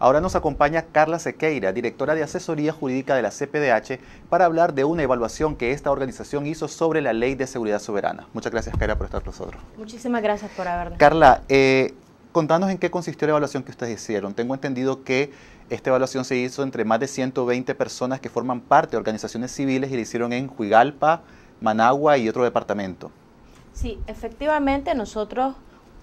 Ahora nos acompaña Carla Sequeira, directora de asesoría jurídica de la CPDH, para hablar de una evaluación que esta organización hizo sobre la Ley de Seguridad Soberana. Muchas gracias, Carla, por estar con nosotros. Muchísimas gracias por habernos. Carla, eh, contanos en qué consistió la evaluación que ustedes hicieron. Tengo entendido que esta evaluación se hizo entre más de 120 personas que forman parte de organizaciones civiles y la hicieron en Huigalpa, Managua y otro departamento. Sí, efectivamente nosotros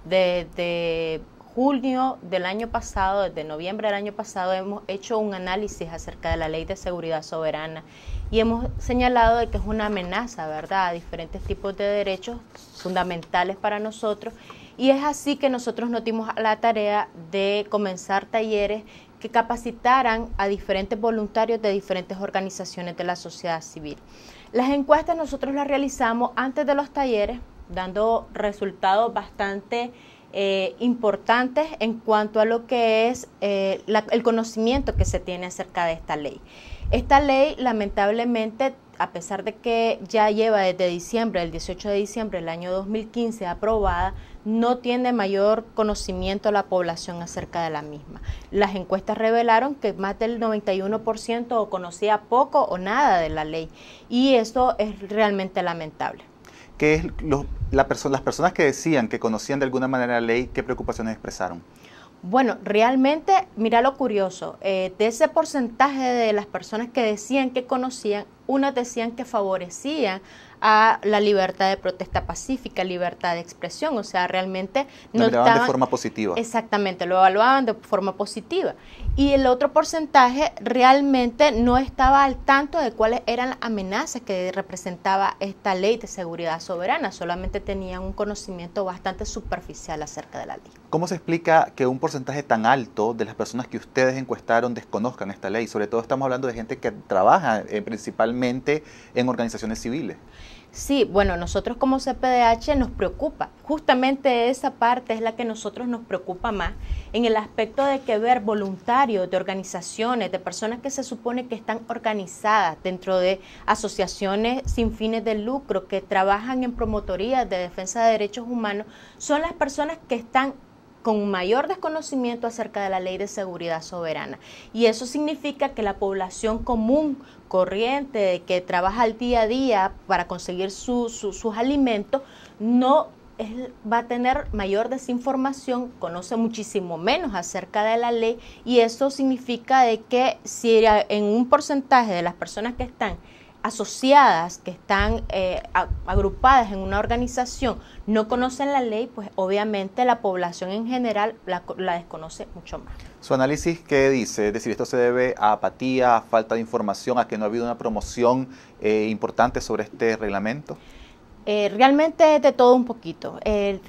desde junio del año pasado, desde noviembre del año pasado, hemos hecho un análisis acerca de la ley de seguridad soberana y hemos señalado de que es una amenaza, ¿verdad?, a diferentes tipos de derechos fundamentales para nosotros y es así que nosotros nos dimos la tarea de comenzar talleres que capacitaran a diferentes voluntarios de diferentes organizaciones de la sociedad civil. Las encuestas nosotros las realizamos antes de los talleres, dando resultados bastante eh, importantes en cuanto a lo que es eh, el conocimiento que se tiene acerca de esta ley. Esta ley lamentablemente a pesar de que ya lleva desde diciembre, el 18 de diciembre del año 2015 aprobada, no tiene mayor conocimiento la población acerca de la misma. Las encuestas revelaron que más del 91% conocía poco o nada de la ley y esto es realmente lamentable. ¿Qué es las personas que decían que conocían de alguna manera la ley, qué preocupaciones expresaron? Bueno, realmente, mira lo curioso, eh, de ese porcentaje de las personas que decían que conocían, unas decían que favorecían a la libertad de protesta pacífica, libertad de expresión, o sea, realmente no lo estaban de forma positiva. Exactamente, lo evaluaban de forma positiva. Y el otro porcentaje realmente no estaba al tanto de cuáles eran las amenazas que representaba esta ley de seguridad soberana, solamente tenían un conocimiento bastante superficial acerca de la ley. ¿Cómo se explica que un porcentaje tan alto de las personas que ustedes encuestaron desconozcan esta ley? Sobre todo estamos hablando de gente que trabaja eh, principalmente en organizaciones civiles. Sí, bueno, nosotros como CPDH nos preocupa. Justamente esa parte es la que nosotros nos preocupa más en el aspecto de que ver voluntarios de organizaciones, de personas que se supone que están organizadas dentro de asociaciones sin fines de lucro, que trabajan en promotorías de defensa de derechos humanos, son las personas que están con mayor desconocimiento acerca de la ley de seguridad soberana. Y eso significa que la población común, corriente, que trabaja al día a día para conseguir sus alimentos, no va a tener mayor desinformación, conoce muchísimo menos acerca de la ley y eso significa de que si en un porcentaje de las personas que están asociadas, que están eh, agrupadas en una organización, no conocen la ley, pues obviamente la población en general la, desconoce mucho más. ¿Su análisis qué dice? Es decir, ¿esto se debe a apatía, a falta de información, a que no ha habido una promoción eh, importante sobre este reglamento? Eh, realmente de todo un poquito.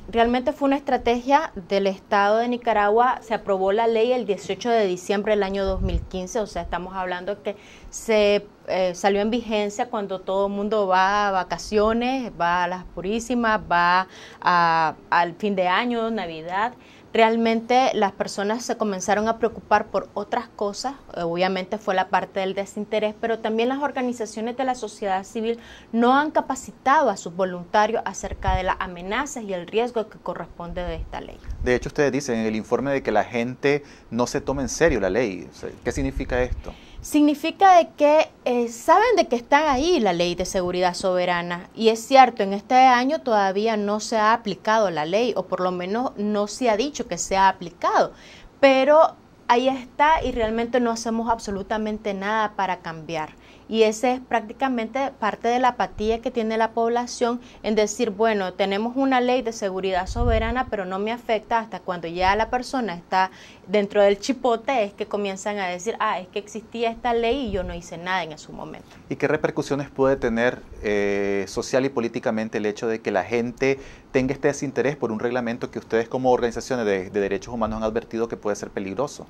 realmente fue una estrategia del Estado de Nicaragua. Se aprobó la ley el 18 de diciembre del año 2015, o sea, estamos hablando que se eh, salió en vigencia cuando todo el mundo va a vacaciones, va a las purísimas, va al fin de año, Navidad realmente las personas se comenzaron a preocupar por otras cosas, obviamente fue la parte del desinterés, pero también las organizaciones de la sociedad civil no han capacitado a sus voluntarios acerca de las amenazas y el riesgo que corresponde de esta ley. De hecho, ustedes dicen en el informe de que la gente no se toma en serio la ley. ¿Qué significa esto? Significa de que eh, saben de que está ahí la ley de seguridad soberana y es cierto, en este año todavía no se ha aplicado la ley o por lo menos no se ha dicho que se ha aplicado, pero ahí está y realmente no hacemos absolutamente nada para cambiar. Y ese es prácticamente parte de la apatía que tiene la población en decir, bueno, tenemos una ley de seguridad soberana, pero no me afecta hasta cuando ya la persona está dentro del chipote, es que comienzan a decir, ah, es que existía esta ley y yo no hice nada en su momento. ¿Y qué repercusiones puede tener eh, social y políticamente el hecho de que la gente tenga este desinterés por un reglamento que ustedes como organizaciones de, de derechos humanos han advertido que puede ser peligroso?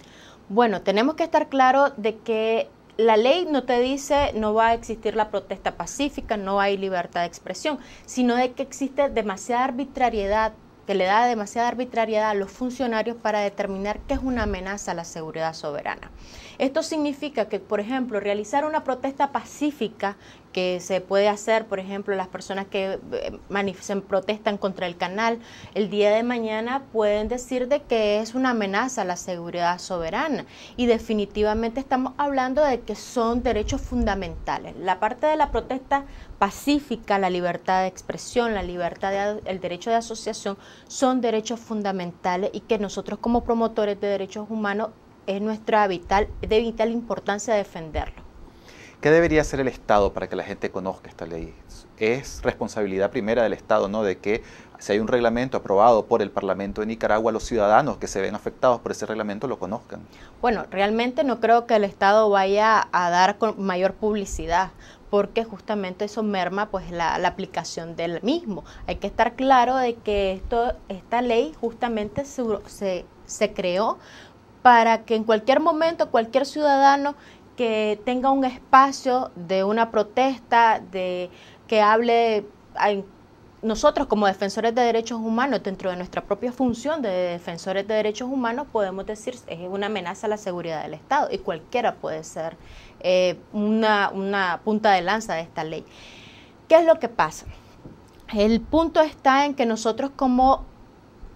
Bueno, tenemos que estar claros de que la ley no te dice no va a existir la protesta pacífica, no hay libertad de expresión, sino de que existe demasiada arbitrariedad que le da demasiada arbitrariedad a los funcionarios para determinar qué es una amenaza a la seguridad soberana. Esto significa que, por ejemplo, realizar una protesta pacífica que se puede hacer, por ejemplo, las personas que eh, se protestan contra el canal, el día de mañana pueden decir de que es una amenaza a la seguridad soberana. Y definitivamente estamos hablando de que son derechos fundamentales. La parte de la protesta pacífica, la libertad de expresión, la libertad, el derecho de asociación, son derechos fundamentales y que nosotros como promotores de derechos humanos es nuestra vital, de vital importancia defenderlo. ¿Qué debería hacer el Estado para que la gente conozca esta ley? Es responsabilidad primera del Estado, ¿no? De que si hay un reglamento aprobado por el Parlamento de Nicaragua, los ciudadanos que se ven afectados por ese reglamento lo conozcan. Bueno, realmente no creo que el Estado vaya a dar mayor publicidad, porque justamente eso merma pues la, aplicación del mismo. Hay que estar claro de que esto, esta ley justamente se creó para que en cualquier momento cualquier ciudadano que tenga un espacio de una protesta, de que hable nosotros como defensores de derechos humanos, dentro de nuestra propia función de defensores de derechos humanos, podemos decir es una amenaza a la seguridad del Estado y cualquiera puede ser eh, una, una punta de lanza de esta ley. ¿Qué es lo que pasa? El punto está en que nosotros como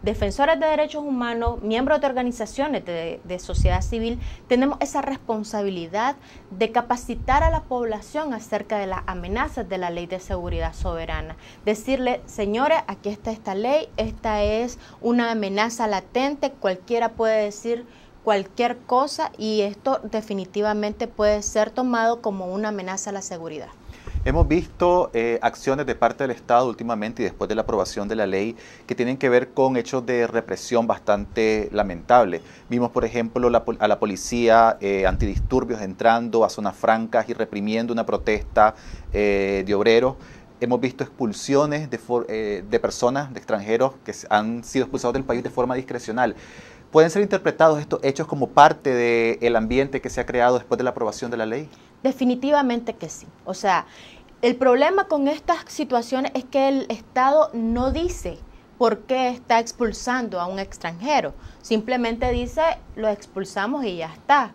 defensores de derechos humanos, miembros de organizaciones de, sociedad civil, tenemos esa responsabilidad de capacitar a la población acerca de las amenazas de la ley de seguridad soberana. Decirle, señores, aquí está esta ley, esta es una amenaza latente, cualquiera puede decir cualquier cosa y esto definitivamente puede ser tomado como una amenaza a la seguridad. Hemos visto eh, acciones de parte del Estado últimamente y después de la aprobación de la ley que tienen que ver con hechos de represión bastante lamentables. Vimos, por ejemplo, a la policía eh, antidisturbios entrando a zonas francas y reprimiendo una protesta eh, de obreros. Hemos visto expulsiones de, de personas, de extranjeros que han sido expulsados del país de forma discrecional. ¿Pueden ser interpretados estos hechos como parte del ambiente que se ha creado después de la aprobación de la ley? Definitivamente que sí. O sea, el problema con estas situaciones es que el Estado no dice por qué está expulsando a un extranjero. Simplemente dice, lo expulsamos y ya está.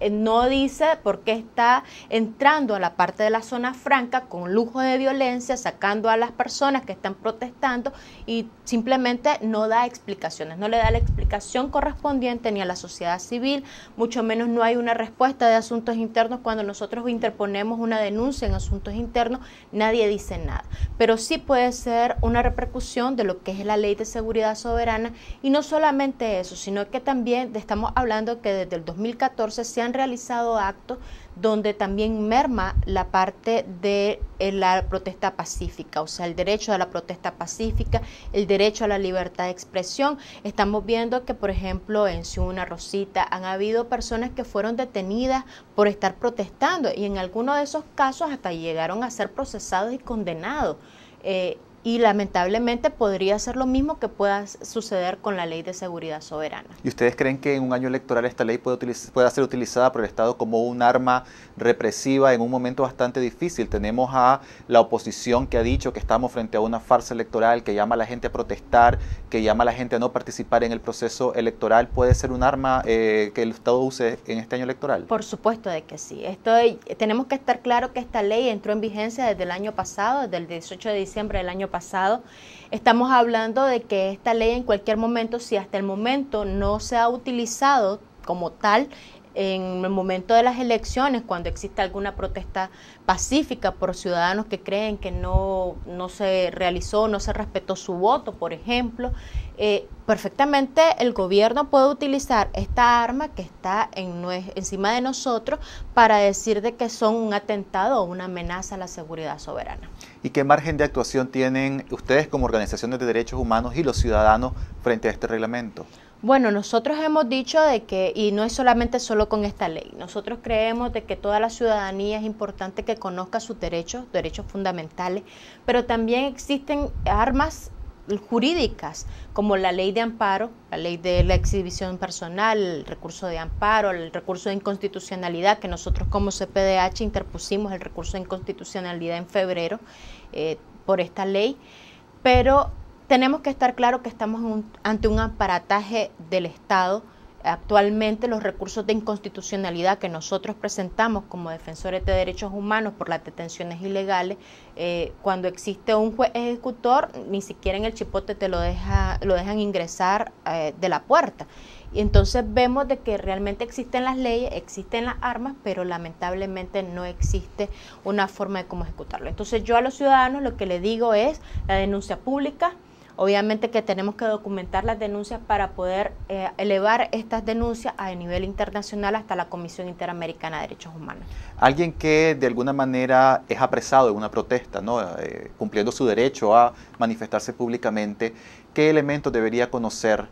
Eh, no dice por qué está entrando a la parte de la zona franca con lujo de violencia, sacando a las personas que están protestando y simplemente no da explicaciones, no le da la explicación correspondiente ni a la sociedad civil, mucho menos no hay una respuesta de asuntos internos cuando nosotros interponemos una denuncia en asuntos internos, nadie dice nada. Pero sí puede ser una repercusión de lo que es la ley de seguridad soberana y no solamente eso, sino que también estamos hablando que desde el 2014 se han realizado actos donde también merma la parte de eh, la protesta pacífica, o sea, el derecho a la protesta pacífica, el derecho a la libertad de expresión. Estamos viendo que, por ejemplo, en Ciudad Rosita han habido personas que fueron detenidas por estar protestando y en algunos de esos casos hasta llegaron a ser procesados y condenados. Eh, y lamentablemente podría ser lo mismo que pueda suceder con la ley de seguridad soberana. ¿Y ustedes creen que en un año electoral esta ley puede pueda ser utilizada por el Estado como un arma represiva en un momento bastante difícil? Tenemos a la oposición que ha dicho que estamos frente a una farsa electoral, que llama a la gente a protestar, que llama a la gente a no participar en el proceso electoral. ¿Puede ser un arma eh, que el Estado use en este año electoral? Por supuesto de que sí. Esto, tenemos que estar claro que esta ley entró en vigencia desde el año pasado, desde el 18 de diciembre del año pasado. Estamos hablando de que esta ley en cualquier momento, si hasta el momento no se ha utilizado como tal, en el momento de las elecciones, cuando existe alguna protesta pacífica por ciudadanos que creen que no, no se realizó, no se respetó su voto, por ejemplo, eh, perfectamente el gobierno puede utilizar esta arma que está en, encima de nosotros para decir de que son un atentado o una amenaza a la seguridad soberana. ¿Y qué margen de actuación tienen ustedes como organizaciones de derechos humanos y los ciudadanos frente a este reglamento? Bueno, nosotros hemos dicho de que, y no es solamente solo con esta ley, nosotros creemos de que toda la ciudadanía es importante que conozca sus derechos, derechos fundamentales, pero también existen armas jurídicas como la ley de amparo, la ley de la exhibición personal, el recurso de amparo, el recurso de inconstitucionalidad, que nosotros como CPDH interpusimos el recurso de inconstitucionalidad en febrero eh, por esta ley, pero tenemos que estar claro que estamos ante un aparataje del Estado Actualmente los recursos de inconstitucionalidad que nosotros presentamos como defensores de derechos humanos por las detenciones ilegales, eh, cuando existe un juez ejecutor, ni siquiera en el chipote te lo, deja, lo dejan ingresar eh, de la puerta. Y entonces vemos de que realmente existen las leyes, existen las armas, pero lamentablemente no existe una forma de cómo ejecutarlo. Entonces yo a los ciudadanos lo que le digo es la denuncia pública, Obviamente que tenemos que documentar las denuncias para poder eh, elevar estas denuncias a nivel internacional hasta la Comisión Interamericana de Derechos Humanos. Alguien que de alguna manera es apresado en una protesta, ¿no? Eh, cumpliendo su derecho a manifestarse públicamente, ¿qué elementos debería conocer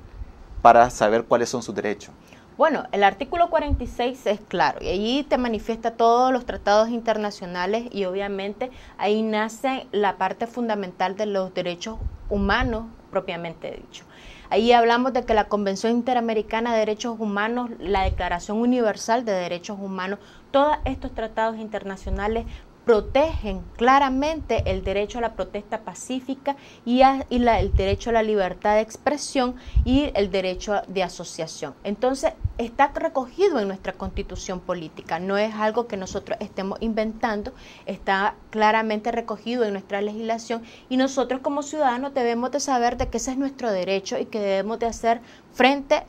para saber cuáles son sus derechos? Bueno, el artículo 46 es claro y allí te manifiesta todos los tratados internacionales y obviamente ahí nace la parte fundamental de los derechos humanos propiamente dicho. Ahí hablamos de que la Convención Interamericana de Derechos Humanos, la Declaración Universal de Derechos Humanos, todos estos tratados internacionales protegen claramente el derecho a la protesta pacífica y, el derecho a la libertad de expresión y el derecho de asociación. Entonces, está recogido en nuestra constitución política, no es algo que nosotros estemos inventando, está claramente recogido en nuestra legislación y nosotros como ciudadanos debemos de saber de que ese es nuestro derecho y que debemos de hacer frente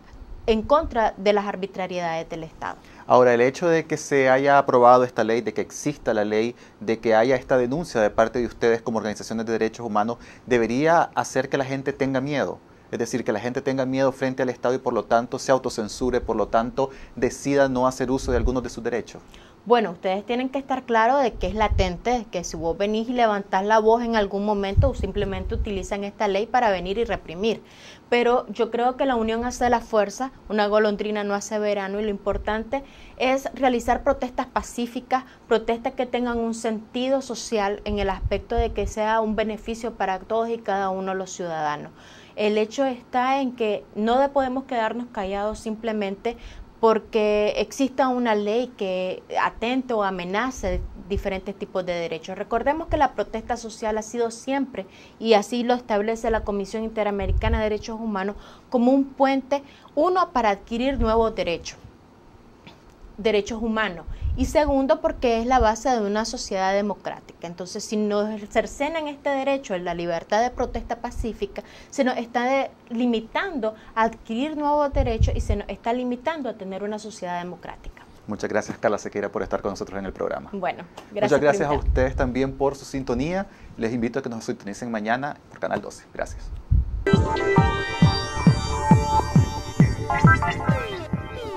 en contra de las arbitrariedades del Estado. Ahora, el hecho de que se haya aprobado esta ley, de que exista la ley, de que haya esta denuncia de parte de ustedes como organizaciones de derechos humanos, debería hacer que la gente tenga miedo. Es decir, que la gente tenga miedo frente al Estado y por lo tanto se autocensure, por lo tanto decida no hacer uso de algunos de sus derechos. Bueno, ustedes tienen que estar claros de que es latente, que si vos venís y levantás la voz en algún momento, simplemente utilizan esta ley para venir y reprimir. Pero yo creo que la unión hace la fuerza, una golondrina no hace verano y lo importante es realizar protestas pacíficas, protestas que tengan un sentido social en el aspecto de que sea un beneficio para todos y cada uno de los ciudadanos. El hecho está en que no podemos quedarnos callados simplemente porque exista una ley que atente o amenace diferentes tipos de derechos. Recordemos que la protesta social ha sido siempre, y así lo establece la Comisión Interamericana de Derechos Humanos, como un puente, uno, para adquirir nuevos derechos, derechos humanos, y segundo porque es la base de una sociedad democrática. Entonces, si nos cercenan este derecho a la libertad de protesta pacífica, se nos está limitando a adquirir nuevos derechos y se nos está limitando a tener una sociedad democrática. Muchas gracias, Carla Sequeira, por estar con nosotros en el programa. Bueno, gracias. Muchas gracias a ustedes también por su sintonía. Les invito a que nos sintonicen mañana por Canal 12. Gracias.